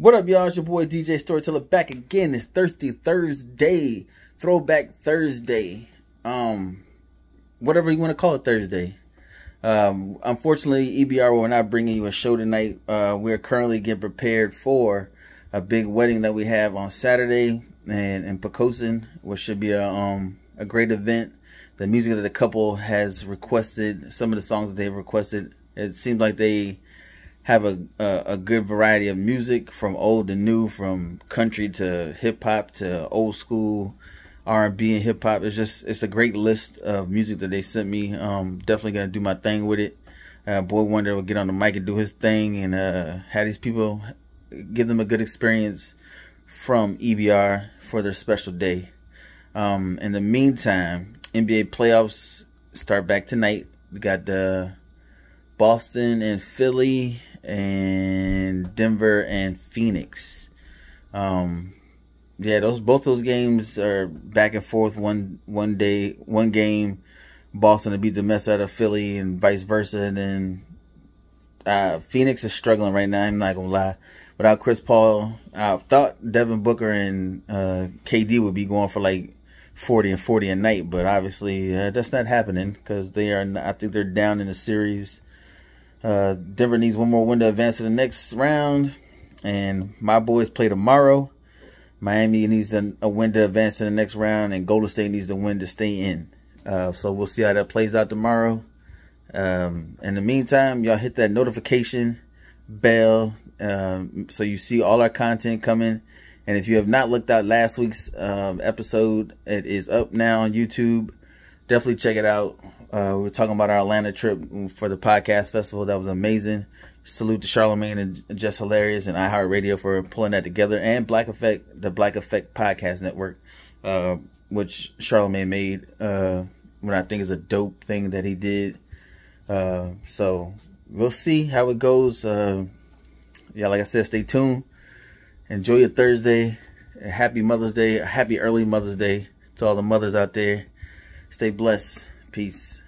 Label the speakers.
Speaker 1: What up, y'all? It's your boy DJ Storyteller back again. It's Thirsty Thursday, Throwback Thursday, um, whatever you want to call it, Thursday. Um, unfortunately, EBR will not bringing you a show tonight. Uh, we're currently getting prepared for a big wedding that we have on Saturday and in Poquoson, which should be a um a great event. The music that the couple has requested, some of the songs that they've requested, it seems like they have a, a, a good variety of music from old to new, from country to hip hop to old school R and B and hip hop. It's just it's a great list of music that they sent me. Um, definitely gonna do my thing with it. Uh, Boy Wonder will get on the mic and do his thing and uh, have these people give them a good experience from EBR for their special day. Um, in the meantime, NBA playoffs start back tonight. We got the Boston and Philly and Denver and Phoenix. Um, yeah, those both those games are back and forth. One one day, one game, Boston to beat the mess out of Philly, and vice versa. And then uh, Phoenix is struggling right now. I'm not gonna lie. Without Chris Paul, I thought Devin Booker and uh, KD would be going for like 40 and 40 a night, but obviously uh, that's not happening because they are. Not, I think they're down in the series uh, Denver needs one more win to advance to the next round. And my boys play tomorrow. Miami needs a, a win to advance to the next round. And Golden State needs a win to stay in. Uh, so we'll see how that plays out tomorrow. Um, in the meantime, y'all hit that notification bell um, so you see all our content coming. And if you have not looked at last week's um, episode, it is up now on YouTube. Definitely check it out. Uh, we are talking about our Atlanta trip for the podcast festival. That was amazing. Salute to Charlemagne and Jess Hilarious and iHeartRadio for pulling that together, and Black Effect, the Black Effect Podcast Network, uh, which Charlemagne made. Uh, what I think is a dope thing that he did. Uh, so we'll see how it goes. Uh, yeah, like I said, stay tuned. Enjoy your Thursday. Happy Mother's Day. Happy early Mother's Day to all the mothers out there. Stay blessed. Peace.